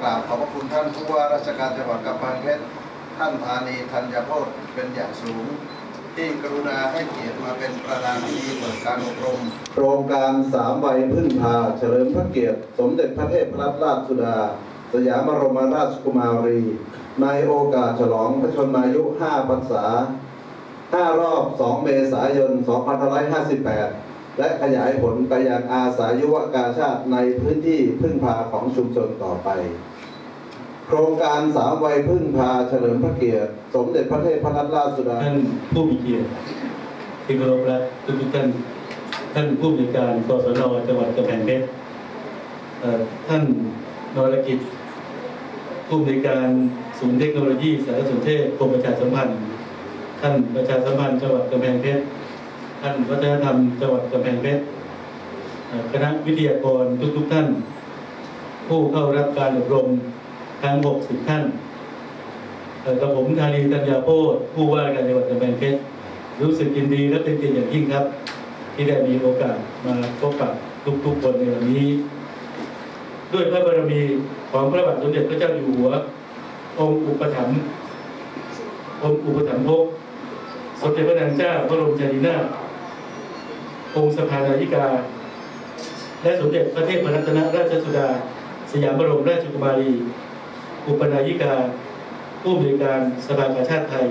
กราบขอบพระคุณท่านผู้ว่าราชการจังหวัดกำแพงเพชรท่านธานีธัญโพธเป็นอย่างสูง ที่กรุณาให้เกียรติมาเป็นประธานพิธีเปิดการอบรม โครงการสามวัยพึ่งพาเฉลิมพระเกียรติ สมเด็จพระเทพรัตนราชสุดา สยามบรมราชกุมารี ในโอกาสฉลองพระชนมายุ 5 พรรษา 5 รอบ 2 เมษายน 2558 และขยายผลไปยังอาสายุวกาชาติในพื้นที่พึ่งพาของชุมชนต่อไป โครงการสามวัยพึ่งพาเฉลิมพระเกียรติ สมเด็จพระเทพรัตนราชสุดาท่านผู้มีเกียรติที่เคารพและทุกท่านท่านผู้มีการกศนจังหวัดกำแพงเพชรท่านนรกิจผู้มีการศูนย์เทคโนโลยีสารสนเทศกรมประชาสัมพันธ์ ท่านประชาสัมพันธ์จังหวัดกำแพงเพชร ท่านวัฒนธรรมจังหวัดกำแพงเพชรคณะวิทยากรทุกๆท่าน ผู้เข้ารับการอบรมทั้ง 60 ท่านกับผมธานีธัญญาโพธผู้ว่าการจังหวัดกำแพงเพชรรู้สึกยินดีและเป็นเกียรติอย่างยิ่งครับ ที่ได้มีโอกาสมาพบกับทุกๆคนในวันนี้ ด้วยพระบารมีของพระบาทสมเด็จพระเจ้าอยู่หัว องค์อุปถัมภ์องค์อุปถัมภกสมเด็จพระนางเจ้าพระบรมชนนีนาถ องค์สภานายิกา และสมเด็จพระเทพรัตนราชสุดา สยามบรมราชกุมารี อุปนายิกา ผู้บริการสภากาชาติไทย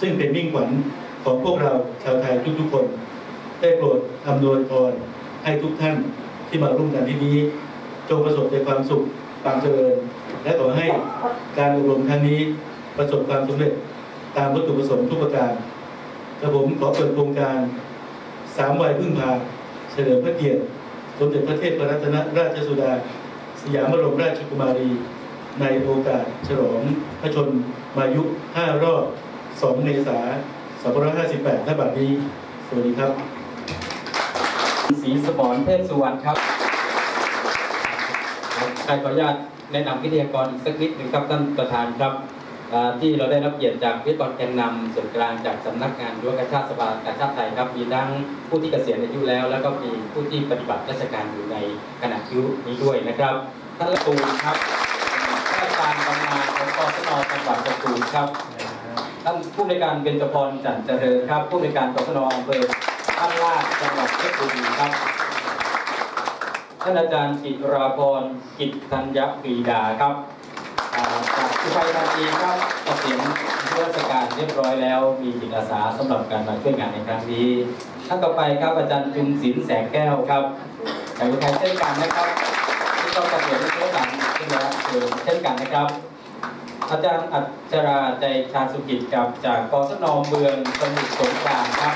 ซึ่งเป็นมิ่งขวัญของพวกเราชาวไทยทุกๆคน ได้โปรดอำนวยพรให้ทุกท่านที่มาร่วมกันที่นี้ จงประสบแต่ความสุขความเจริญ และขอให้การอบรมครั้งนี้ประสบความสำเร็จตามวัตถุประสงค์ทุกประการกระผมขอเปิดโครงการ สามวัยพึ่งพาเฉลิมพระเกียรติสมเด็จพระเทพรัตนราชสุดา สยามบรมราชกุมารี ในโอกาสฉลองพระชนมายุ 5 รอบ 2 เมษายน2558ณบัดนี้ สวัสดีครับศรีสมรเทพสุวรรณครับใครขออนุญาตแนะนำวิทยากรอีกสักนิดหนึ่งครับท่านประธานครับ ที่เราได้รับเกียรติจากวิทยกรแกนนำส่วนกลางจากสำนักงานยุวกาชาติสภากาชาติไทยครับมีทั้งผู้ที่เกษียณอายุแล้ว แล้วก็มีผู้ที่ปฏิบัติราชการอยู่ในขณะยุนี้ด้วยนะครับท่านละตูนครับข้าราชการบำนาญของกศนจังหวัดสตูลครับท่านผู้ในการเบญจพรจันทร์เจริญครับ ผู้ในการกศนอำเภอท่านลาดจังหวัดเพชรบุรีครับท่านอาจารย์จิราพรกิจธัญญปรีดาครับาจากอุทัยธานีครับเกษียณราชการเรียบร้อยแล้ว มีจิตอาสาสำหรับการมาช่วยงานในครั้งนี้ท่านต่อไปครับอาจารย์จุนศิลป์แสงแก้วครับจากอุทัยเช่นกันนะครับที่ก็เกษียณเมื่อหลังขึ้นแล้วเช่นกันนะครับ อาจารย์อัจราใจชาสุกิจกับจากกศนเมืองสมุทรสงครามครับ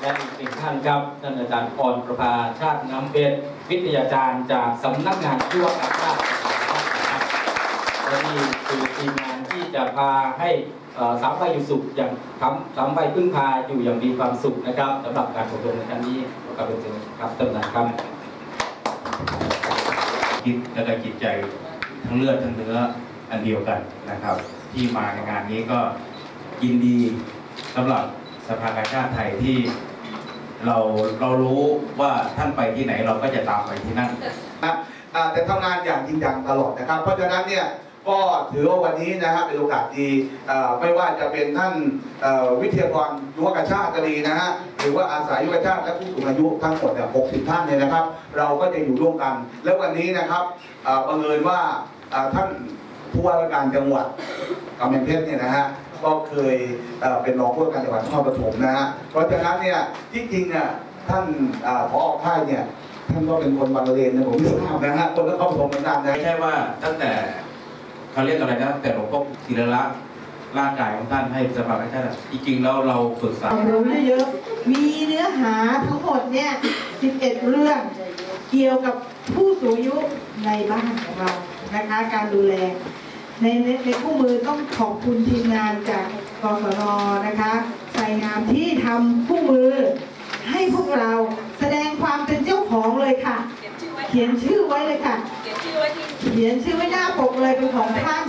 และอีกหนึ่งท่านครับท่านอาจารย์พรประภาชาติน้ำเพชรวิทยาจารย์จากสำนักงานที่ว่ากาชาติ และนี่คือทีมงานที่จะพาให้เอ่อสามใบอยู่สุขอย่างทำสามใบพึ่งพาอยู่อย่างมีความสุขนะครับสำหรับการอบรมในครั้งนี้ขอกราบเป็นเชิญครับท่านประธานครับคิดและก็จิตใจทั้งเลือดทั้งเนื้ออันเดียวกันนะครับ ที่มาในงานนี้ก็ยินดีสำหรับสภากาชาติไทยที่เราเรารู้ว่าท่านไปที่ไหนเราก็จะตามไปที่นั่นนะครับอ่าแต่ทำงานอย่างจริงจังตลอดนะครับ เพราะฉะนั้นเนี่ย ก็ถือว่าวันนี้นะครับเป็นโอกาสดีไม่ว่าจะเป็นท่านวิทยากรยุวกชาติก็ดีนะฮะหรือว่าอาสายุวกชาติและผู้สูงอายุทั้งหมดเนี่ย60 ท่านเนี่ยนะครับ เราก็จะอยู่ร่วมกัน และวันนี้นะครับบังเอิญว่าท่านผู้ว่าราชการจังหวัดกำแพงเพชรเนี่ยนะฮะก็เคยเป็นรองผู้ว่าการจังหวัดนครปฐมนะฮะเพราะฉะนั้นเนี่ยที่จริงอะท่านพ่อผอค่ายเนี่ยท่านก็เป็นคนบางเลนนะผมไม่ทราบนะฮะคนนครปฐมเหมือนกันนะไม่ใช่ว่าตั้งแต่ เขาเรียกอะไรนะ แต่หลวงพ่อศิลละร่างกายของท่านให้สภากาชาติจริงๆแล้วเราฝึกษาความรู้เยอะๆมีเนื้อหาทั้งหมดเนี่ย 11 เรื่องเกี่ยวกับผู้สูงอายุในบ้านของเรานะคะ การดูแล ในในในคู่มือต้องขอบคุณทีมงานจากกศนนะคะใส่งามที่ทำคู่มือให้พวกเราแสดงความเป็นเจ้าของเลยค่ะ ขียนชื่อไว้เลยค่ะ เขียนชื่อไว้ที่เขียนชื่อไว้หน้าปกเลยเป็นของท่าน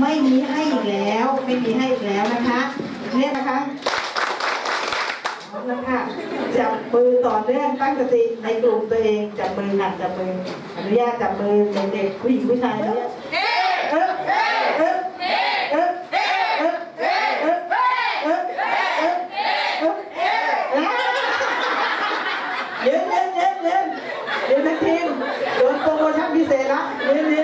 ไม่มีให้อีกแล้ว ไม่มีให้อีกแล้วนะคะเนี่ยนะคะเอาละค่ะจับมือต่อเนื่องตั้งสติในกลุ่มตัวเองจับมือค่ะจับมืออนุญาตจับมือเด็กๆผู้หญิงผู้ชายอนุญาต Amen.